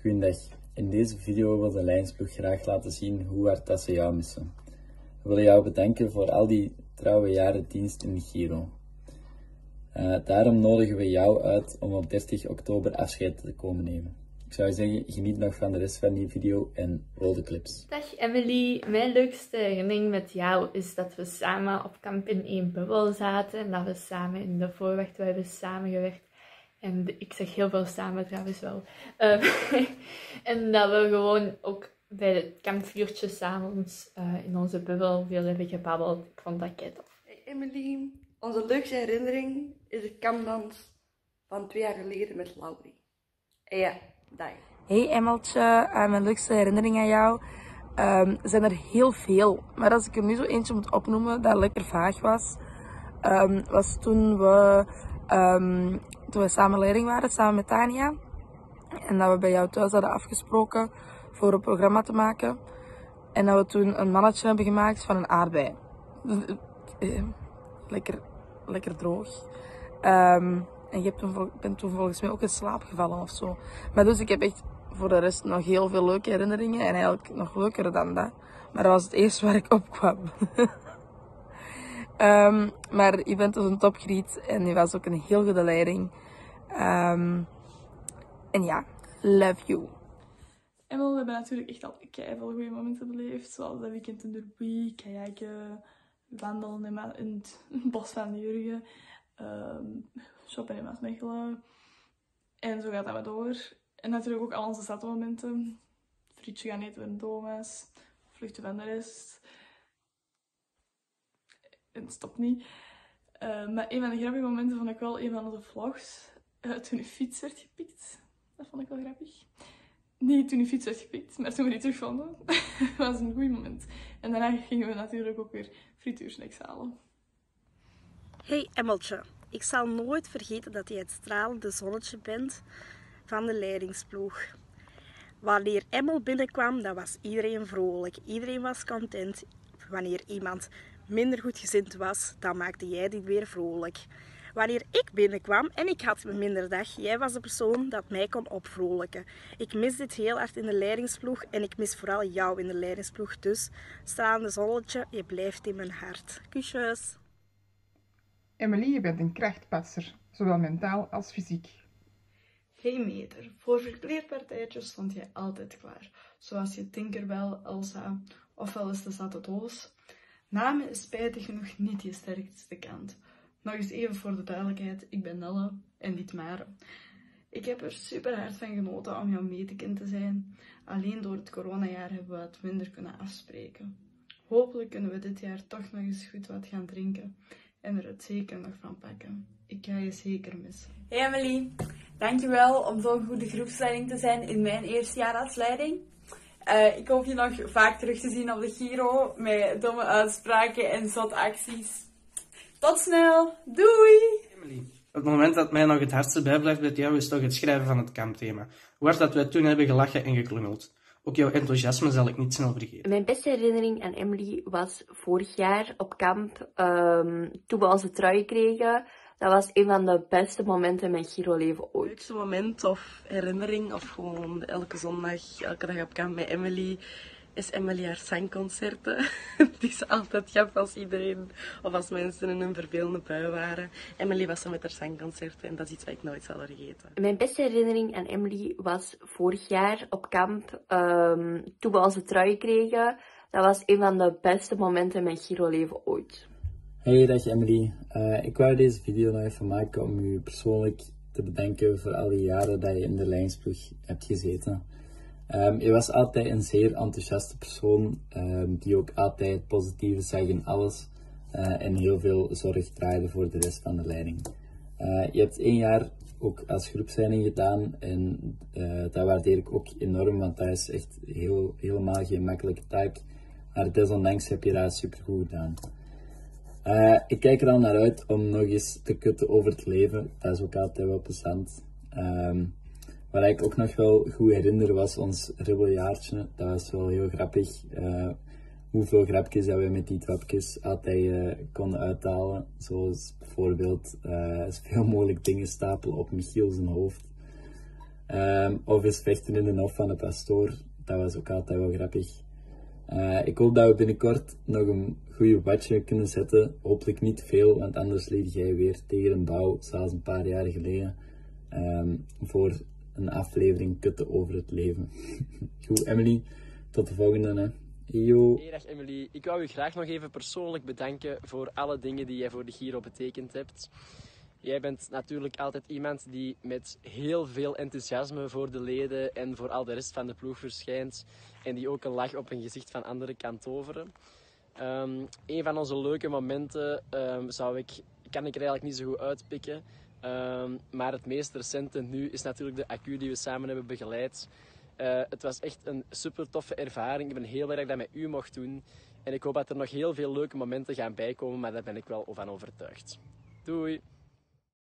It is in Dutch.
Goedendag. In deze video wil de Lijnsploeg graag laten zien hoe hard dat ze jou missen. We willen jou bedanken voor al die trouwe jaren dienst in Giro. Uh, daarom nodigen we jou uit om op 30 oktober afscheid te komen nemen. Ik zou zeggen, geniet nog van de rest van die video en rol de clips. Dag Emily, mijn leukste herinnering met jou is dat we samen op kamp in bubbel zaten. En dat we samen in de voorwacht hebben samengewerkt. En ik zeg heel veel samen trouwens wel. Um, en dat we gewoon ook bij het kampvuurtje s'avonds uh, in onze bubbel veel hebben gebabbeld. Ik vond dat kei tof. Hey Emily, onze leukste herinnering is de kampdans van twee jaar geleden met Laurie. En ja, dag. Hey Emmeltje, uh, mijn leukste herinnering aan jou um, zijn er heel veel. Maar als ik er nu zo eentje moet opnoemen dat lekker vaag was, um, was toen we, um, toen we samen leerling waren, samen met Tania. En dat we bij jou thuis hadden afgesproken voor een programma te maken. En dat we toen een mannetje hebben gemaakt van een aardbei. Lekker, lekker droog. Um, en je bent toen volgens mij ook in slaap gevallen of zo. Maar dus ik heb echt voor de rest nog heel veel leuke herinneringen. En eigenlijk nog leuker dan dat. Maar dat was het eerste waar ik op kwam. um, maar je bent dus een topgriet. En je was ook een heel goede leiding. Um, en ja, love you. En we hebben natuurlijk echt al veel goede momenten beleefd. Zoals dat weekend in de Derby, kajakken, wandelen in het bos van Jurgen, um, shoppen in Maasmechelen. En zo gaat dat maar door. En natuurlijk ook al onze stadsmomenten. Frietje gaan eten met Thomas, vluchten van de rest. En het stopt niet. Uh, maar een van de grappige momenten vond ik wel een van onze vlogs. Uh, toen een fiets werd gepikt. Dat vond ik wel grappig. Niet toen die fiets werd gepikt, maar toen we die terugvonden. dat was een goed moment. En daarna gingen we natuurlijk ook weer frituursnacks halen. Hey Emmeltje, ik zal nooit vergeten dat jij het stralende zonnetje bent van de leidingsploeg. Wanneer Emmel binnenkwam, dan was iedereen vrolijk. Iedereen was content. Wanneer iemand minder goed gezind was, dan maakte jij dit weer vrolijk. Wanneer ik binnenkwam en ik had een minder dag, jij was de persoon dat mij kon opvrolijken. Ik mis dit heel hard in de leidingsploeg en ik mis vooral jou in de leidingsploeg. Dus stralende zonnetje, je blijft in mijn hart. Kusjes! Emily, je bent een krachtpasser, zowel mentaal als fysiek. Hey meter, voor verkleedpartijtjes stond jij altijd klaar, zoals je Tinkerbell, Elsa of wel eens de Zatte Doos. Namen is spijtig genoeg niet je sterkste kant. Nog eens even voor de duidelijkheid, ik ben Nelle en niet Mare. Ik heb er super hard van genoten om jouw metekind te zijn. Alleen door het coronajaar hebben we het minder kunnen afspreken. Hopelijk kunnen we dit jaar toch nog eens goed wat gaan drinken en er het zeker nog van pakken. Ik ga je zeker missen. Hey Emily, dankjewel om zo'n goede groepsleiding te zijn in mijn eerste jaar als leiding. Uh, ik hoop je nog vaak terug te zien op de Giro met domme uitspraken en zot acties. Tot snel, doei! Emily, het moment dat mij nog het hardste bijblijft met jou is toch het schrijven van het kampthema. Hoe hard dat wij toen hebben gelachen en geklungeld. Ook jouw enthousiasme zal ik niet snel vergeten. Mijn beste herinnering aan Emily was vorig jaar op kamp, um, toen we onze trui kregen. Dat was een van de beste momenten in mijn Giro-leven ooit. Het leukste moment of herinnering, of gewoon elke zondag, elke dag op kamp met Emily, is Emily haar zangconcerten. het is altijd grappig als iedereen, of als mensen in een vervelende bui waren. Emily was er met haar zangconcerten en dat is iets wat ik nooit zal vergeten. Mijn beste herinnering aan Emily was vorig jaar op kamp, um, toen we onze trui kregen. Dat was een van de beste momenten in mijn Giro-leven ooit. Hey, dag Emily. Uh, ik wou deze video nog even maken om u persoonlijk te bedanken voor al die jaren dat je in de lijnsploeg hebt gezeten. Um, je was altijd een zeer enthousiaste persoon, um, die ook altijd het positieve zag in alles uh, en heel veel zorg draaide voor de rest van de leiding. Uh, je hebt één jaar ook als groepsleiding gedaan en uh, dat waardeer ik ook enorm, want dat is echt heel, helemaal geen makkelijke taak. Maar desondanks heb je dat supergoed gedaan. Ik kijk er al naar uit om nog eens te kutten over het leven. Dat is ook altijd wel plezant. Um, wat ik ook nog wel goed herinner was ons ribbeljaartje. Dat was wel heel grappig. Uh, hoeveel grapjes dat we met die trapjes altijd uh, konden uithalen. Zoals bijvoorbeeld uh, zoveel mogelijk dingen stapelen op Michiel zijn hoofd. Ehm, of eens vechten in de hof van de pastoor. Dat was ook altijd wel grappig. Eh, ik hoop dat we binnenkort nog een goede watje kunnen zetten. Hopelijk niet veel, want anders leed jij weer tegen een bouw, zoals een paar jaar geleden. Ehm, voor een aflevering kutten over het leven. Goed, Emily, tot de volgende. Hè. Yo. Hey, dag Emily. Ik wou u graag nog even persoonlijk bedanken voor alle dingen die jij voor de Giro betekend hebt. Jij bent natuurlijk altijd iemand die met heel veel enthousiasme voor de leden en voor al de rest van de ploeg verschijnt. En die ook een lach op een gezicht van anderen kan toveren. Um, een van onze leuke momenten um, zou ik, kan ik er eigenlijk niet zo goed uitpikken. Um, maar het meest recente nu is natuurlijk de accu die we samen hebben begeleid. Uh, het was echt een super toffe ervaring. Ik ben heel blij dat ik dat met u mocht doen. En ik hoop dat er nog heel veel leuke momenten gaan bijkomen, maar daar ben ik wel van overtuigd. Doei!